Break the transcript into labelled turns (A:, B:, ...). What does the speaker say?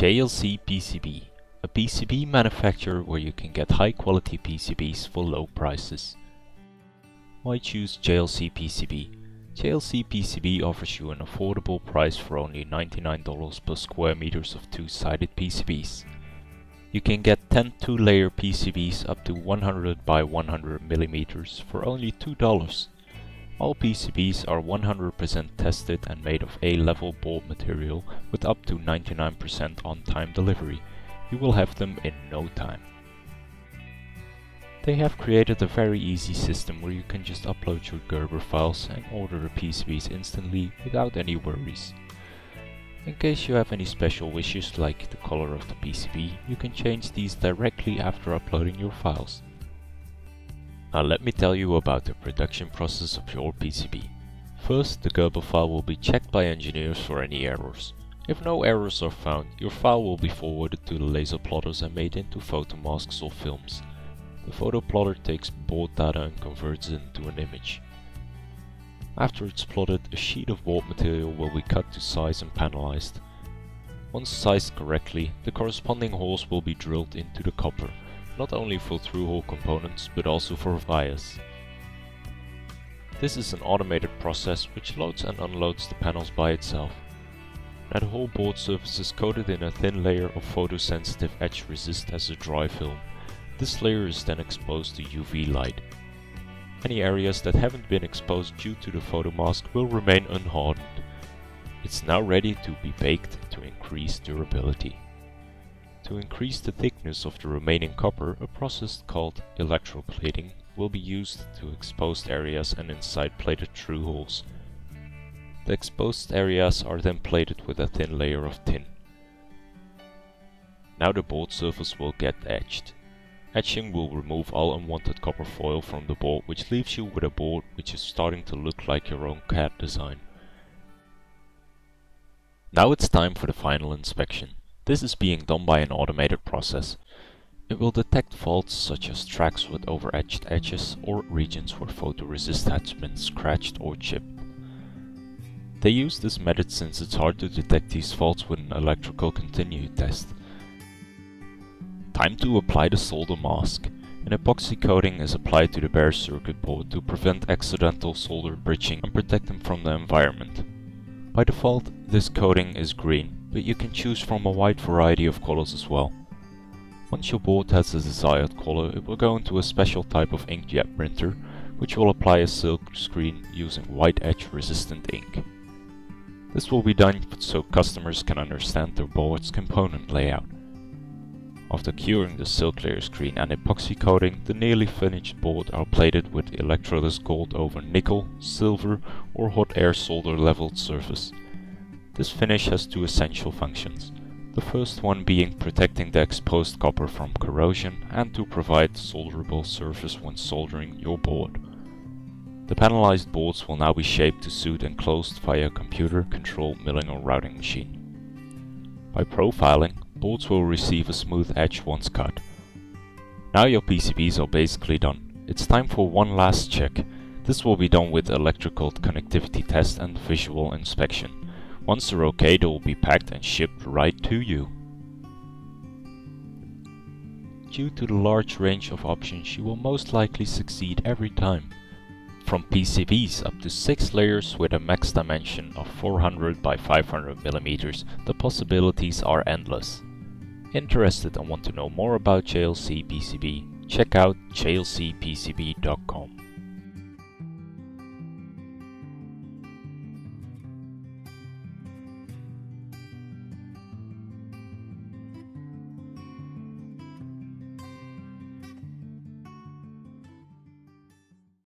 A: JLC PCB, a PCB manufacturer where you can get high quality PCBs for low prices. Why choose JLC PCB? JLC PCB offers you an affordable price for only $99 per square meters of two-sided PCBs. You can get 10 two-layer PCBs up to 100 by 100 millimeters for only $2. All PCBs are 100% tested and made of A-level board material with up to 99% on-time delivery. You will have them in no time. They have created a very easy system where you can just upload your Gerber files and order the PCBs instantly without any worries. In case you have any special wishes like the color of the PCB, you can change these directly after uploading your files. Now let me tell you about the production process of your PCB. First, the Gerber file will be checked by engineers for any errors. If no errors are found, your file will be forwarded to the laser plotters and made into photomasks or films. The photo plotter takes board data and converts it into an image. After it's plotted, a sheet of board material will be cut to size and panelized. Once sized correctly, the corresponding holes will be drilled into the copper not only for through-hole components but also for vias. This is an automated process which loads and unloads the panels by itself. Now the whole board surface is coated in a thin layer of photosensitive etch resist as a dry film. This layer is then exposed to UV light. Any areas that haven't been exposed due to the photomask will remain unhardened. It's now ready to be baked to increase durability. To increase the thickness of the remaining copper, a process called electroplating will be used to exposed areas and inside plated through holes. The exposed areas are then plated with a thin layer of tin. Now the board surface will get etched. Etching will remove all unwanted copper foil from the board which leaves you with a board which is starting to look like your own CAD design. Now it's time for the final inspection. This is being done by an automated process. It will detect faults such as tracks with over-etched edges or regions where photoresist has been scratched or chipped. They use this method since it's hard to detect these faults with an electrical continuity test. Time to apply the solder mask. An epoxy coating is applied to the bare circuit board to prevent accidental solder bridging and protect them from the environment. By default, this coating is green, but you can choose from a wide variety of colors as well. Once your board has the desired color, it will go into a special type of inkjet printer, which will apply a silk screen using white etch resistant ink. This will be done so customers can understand their board's component layout. After curing the silk layer screen and epoxy coating, the nearly finished board are plated with electroless gold over nickel, silver or hot air solder leveled surface. This finish has two essential functions. The first one being protecting the exposed copper from corrosion and to provide solderable surface when soldering your board. The panelized boards will now be shaped to suit enclosed via a computer controlled milling or routing machine. By profiling, boards will receive a smooth edge once cut. Now your PCBs are basically done. It's time for one last check. This will be done with electrical connectivity test and visual inspection. Once they're okay, they will be packed and shipped right to you. Due to the large range of options, you will most likely succeed every time. From PCBs up to 6 layers with a max dimension of 400 by 500 mm, the possibilities are endless. Interested and want to know more about JLC PCB? Check out jlcpcb.com.